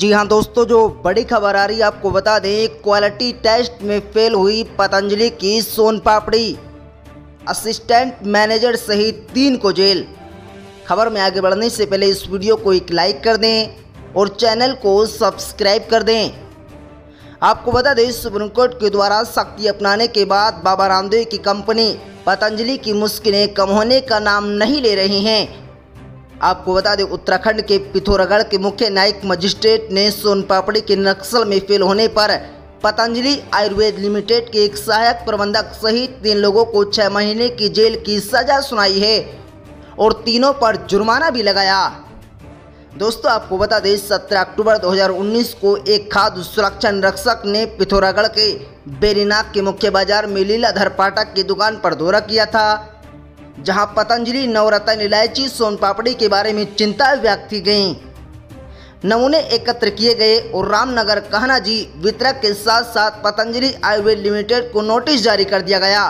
जी हाँ दोस्तों, जो बड़ी खबर आ रही है, आपको बता दें क्वालिटी टेस्ट में फेल हुई पतंजलि की सोन पापड़ी। असिस्टेंट मैनेजर सहित तीन को जेल। खबर में आगे बढ़ने से पहले इस वीडियो को एक लाइक कर दें और चैनल को सब्सक्राइब कर दें। आपको बता दें, सुप्रीम कोर्ट के द्वारा सख्ती अपनाने के बाद बाबा रामदेव की कंपनी पतंजलि की मुश्किलें कम होने का नाम नहीं ले रही हैं। आपको बता दें, उत्तराखंड के पिथौरागढ़ के मुख्य न्यायिक मजिस्ट्रेट ने सोन पापड़ी के नक्सल में फेल होने पर पतंजलि आयुर्वेद लिमिटेड के एक सहायक प्रबंधक सहित तीन लोगों को छह महीने की जेल की सजा सुनाई है और तीनों पर जुर्माना भी लगाया। दोस्तों, आपको बता दें 17 अक्टूबर 2019 को एक खाद्य सुरक्षा निरीक्षक ने पिथौरागढ़ के बेरीनाग के मुख्य बाज़ार में लीलाधर पाठक की दुकान पर दौरा किया था। जहाँ पतंजलि, नवरत्न, इलायची, सोन पापड़ी के बारे में चिंता व्यक्त की गई। नमूने एकत्र किए गए और रामनगर कहना जी वितरक के साथ साथ पतंजलि आयुर्वेद लिमिटेड को नोटिस जारी कर दिया गया।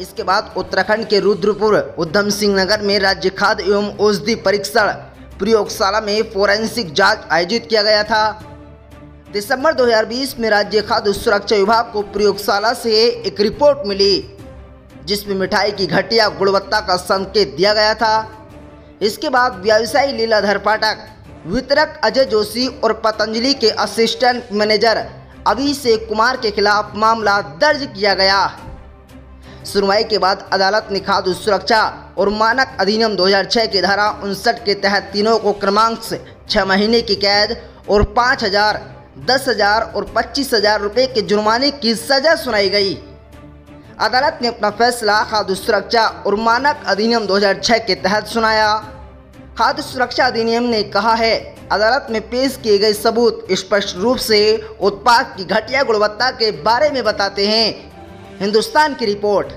इसके बाद उत्तराखंड के रुद्रपुर, उधम सिंह नगर में राज्य खाद्य एवं औषधि परीक्षण प्रयोगशाला में फोरेंसिक जाँच आयोजित किया गया था। दिसंबर 2020 में राज्य खाद्य सुरक्षा विभाग को प्रयोगशाला से एक रिपोर्ट मिली। जिसमें मिठाई की घटिया गुणवत्ता का संकेत दिया गया था। इसके बाद व्यवसायी लीलाधर पाठक, वितरक अजय जोशी और पतंजलि के असिस्टेंट मैनेजर अभिषेक कुमार के खिलाफ मामला दर्ज किया गया। सुनवाई के बाद अदालत ने खाद्य सुरक्षा और मानक अधिनियम 2006 की धारा उनसठ के तहत तीनों को क्रमांक से छः महीने की कैद और पाँच हज़ार, दस हज़ार और पच्चीस हज़ार रुपये के जुर्माने की सजा सुनाई गई। अदालत ने अपना फैसला खाद्य सुरक्षा और मानक अधिनियम 2006 के तहत सुनाया। खाद्य सुरक्षा अधिनियम ने कहा है, अदालत में पेश किए गए सबूत स्पष्ट रूप से उत्पाद की घटिया गुणवत्ता के बारे में बताते हैं। हिंदुस्तान की रिपोर्ट।